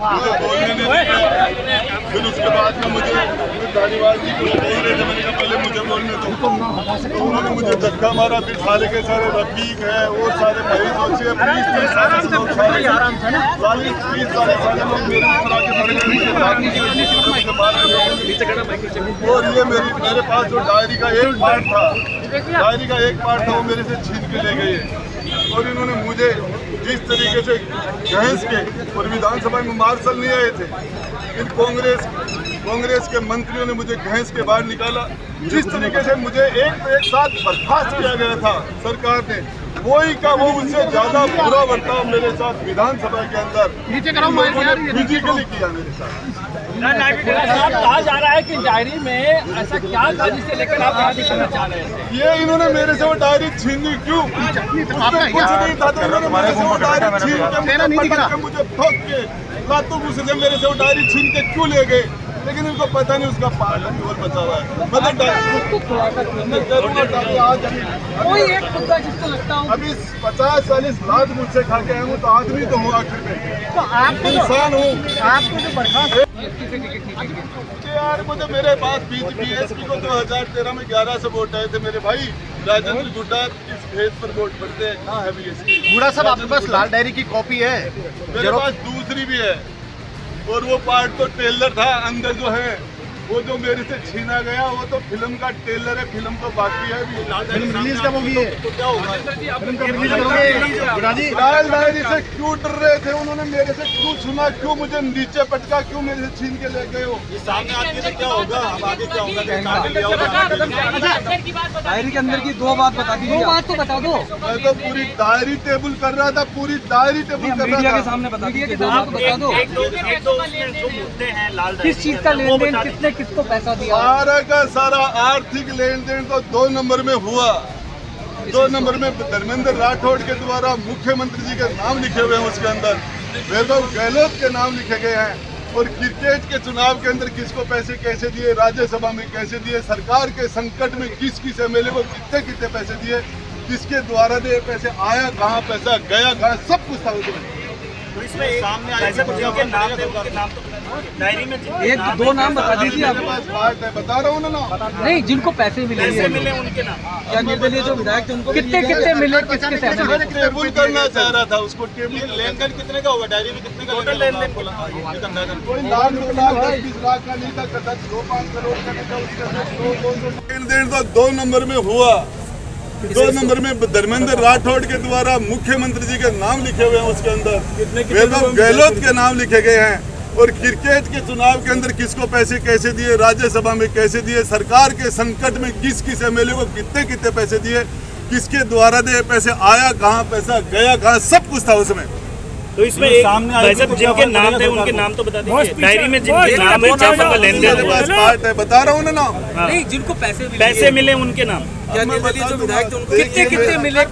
मुझे बोलने नहीं फिर उसके बाद में मुझे धारीवाल जी बोल रहे मैंने कहा पहले मुझे बोलने दो तो उन्होंने मुझे धक्का मारा फिर सारे के सारे रफीक है वो सारे मरीज़ बच्चे पुलिस के सारे लोग सारे चालीस बीस सारे सारे लोग मेरे ऊपर आके खड़े लिए। और ये मेरी मेरे पास जो डायरी का एक पार्ट था डायरी का एक पार्ट था वो मेरे से छीन के ले गए और इन्होंने मुझे जिस तरीके से गहस के और विधानसभा में मार्शल नहीं आए थे फिर कांग्रेस कांग्रेस के मंत्रियों ने मुझे गहस के बाहर निकाला। जिस तरीके से मुझे एक पे एक साथ बर्खास्त किया गया था सरकार ने वही का वो उससे ज़्यादा बुरा बर्ताव मेरे साथ विधानसभा के अंदर नीचे करो, ने यार, फिजिकली किया मेरे साथ। साहब कहा जा रहा है कि डायरी में ऐसा क्या था जिसे लेकर आप यहाँ दिखाना चाह रहे थे? ये इन्होंने मेरे से वो डायरी छीनी क्यों? उसमें कुछ नहीं था तो इन्होंने मेरे से वो डायरी छीन के मुझे ठोक के लातों से मेरे से वो डायरी छीन के क्यों ले गए? लेकिन इनको पता नहीं उसका पार्ट अभी और बचा हुआ है। मतलब कोई एक मुद्दा जिसको लगता हो। अभी पचास चालीस लाख मुझसे खा के आया हूँ तो आदमी तो हूँ आखिर में। तो आपको तो इंसान हूँ। आपको तो बर्खास्त यार मुझे मेरे पास बीएसपी को 2013 में 11 से वोट आए थे मेरे भाई। राजेंद्र गुड्डा किस फ़ेज़ पर वोट पड़ते हैं। कहाँ है बीएसपी बूढ़ा साहब आपके पास लाल डायरी की कॉपी है। मेरे पास दूसरी भी है। और वो पार्ट तो ट्रेलर था अंदर जो है वो जो मेरे से छीना गया वो तो फ़िल्म का टेलर है फ़िल्म तो बाकी है रिलीज़ कब होगी तो क्या होगा? फ़िल्म कब रिलीज़ करोगे? बूढ़ा जी लाल डायरी से क्यों डर रहे थे? उन्होंने मेरे से क्यों छुना? क्यों मुझे नीचे पटका? क्यों मेरे से छीन के ले गए हो? सामने आदमी से क्या होगा? अब आगे क्या होगा? कि होगा डायरी के अंदर की दो बात बता दीजिए दो बात तो बता दो। मैं तो पूरी डायरी टेबल कर रहा था पूरी डायरी टेबल कर रहा था। सामने बता दीजिए दो बात बता दो। एक दो एक दो उसमें जो मुद्दे हैं लाल किस चीज़ का लेन देन किसने किसको पैसा दिया? सारा का सारा आर्थिक लेन देन तो दो नंबर में हुआ। दो नंबर में धर्मेंद्र राठौड़ के द्वारा मुख्यमंत्री जी के नाम लिखे हुए हैं उसके अंदर। वैभव गहलोत के नाम लिखे गए हैं। और क्रिकेट के चुनाव के अंदर किसको पैसे कैसे दिए, राज्यसभा में कैसे दिए, सरकार के संकट में किस किस एमएलए को कितने कितने पैसे दिए, किसके द्वारा दिए पैसे, आया कहाँ, पैसा गया कहाँ, सब कुछ था उसमें। तो इसमें सामने पैसे जिनके नाम थे नाम तो डायरी में एक दो नाम बता दीजिए आप। पास बता रहा हूँ ना ना। नहीं जिनको पैसे मिले पैसे मिले उनके नाम। क्या निर्दलीय जो विधायक थे उनको कितने कितने मिले किसके टेबल करना चाह रहा था? उसको टेबल लेन देन कितने का होगा? डायरी में कितने का टोटल लेन देन बोला। अंदाज़ा कोई लाख दो लाख दस बीस लाख का नहीं था कदा दो पाँच करोड़ का नहीं था लेन देन तो दो नंबर में हुआ। दो नंबर में धर्मेंद्र राठौड़ के द्वारा मुख्यमंत्री जी के नाम लिखे हुए हैं उसके अंदर। वैभव गहलोत के नाम लिखे गए हैं। और क्रिकेट के चुनाव के अंदर किसको पैसे कैसे दिए राज्यसभा में कैसे दिए सरकार के संकट में किस किस एमएलए को कितने कितने पैसे दिए किसके द्वारा दिए पैसे आया कहाँ पैसा गया कहाँ सब कुछ था उसमें तो इसमें सामने पैसे जिनके नाम थे उनके नाम तो बता दीजिए। डायरी में जिनके नाम है चार का लेन देन है बता रहा हूँ ना नाम नहीं जिनको पैसे मिले पैसे मिले उनके नाम। क्या निर्दलीय जो विधायक थे उनको कितने कितने मिले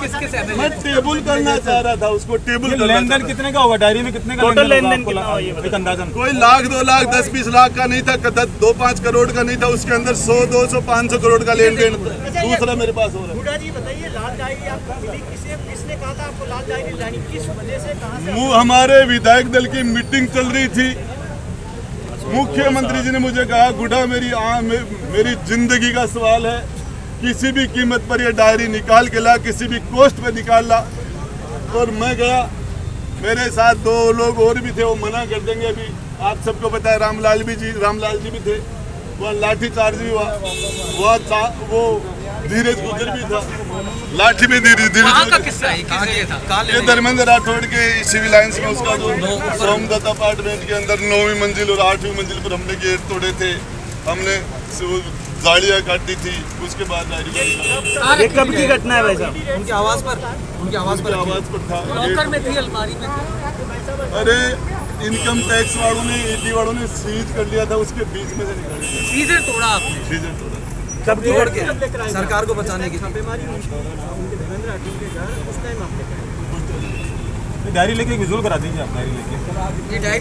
मैं टेबल करना चाह रहा था उसको टेबल लेन देन कितने का होगा? डायरी में कितने का टोटल लेन देन देन कितना आपको हुआ ये एक अंदाजन। कोई लाख दो लाख दस बीस लाख का नहीं था दो पाँच करोड़ का नहीं था उसके अंदर सौ दो सौ पाँच सौ करोड़ का लेन देन। दूसरा मेरे पास हो। रहा बूढ़ा कहा वजह से? हमारे विधायक दल की मीटिंग चल रही थी। मुख्यमंत्री जी ने मुझे कहा गुड्डा मेरी आ, मे, मेरी ज़िंदगी का सवाल है। किसी भी कीमत पर ये डायरी निकाल के ला किसी भी कोस्ट पे निकाल ला। और मैं गया। मेरे साथ दो लोग और भी थे वो मना कर देंगे अभी। आप सबको पता है रामलाल भी जी रामलाल जी भी थे। वह लाठी चार्ज भी हुआ। वह वो धीरज गुजर भी था। लाठी में धीरज धीरज है? ये धर्मेंद्र राठौड़ के सिविल लाइन्स में उसका जो सोमदत्त अपार्टमेंट के अंदर नौवीं मंजिल और आठवीं मंजिल पर हमने गेट तोड़े थे। हमने जालियाँ काटी थी उसके बाद ये कब की घटना है भाई साहब? उनकी आवाज़ पर उनकी आवाज़ पर आवाज़ पर था। लॉकर में थी अलमारी में अरे इनकम टैक्स वालों ने ईडी वालों ने सीज कर लिया था उसके बीच में से निकाल दिया। सीधे तोड़ा आपने। सीजर तोड़ा। कब की लड़के सरकार को बचाने की डायरी लेके विजुअल करा दीजिए आप डायरी लेके। डायरी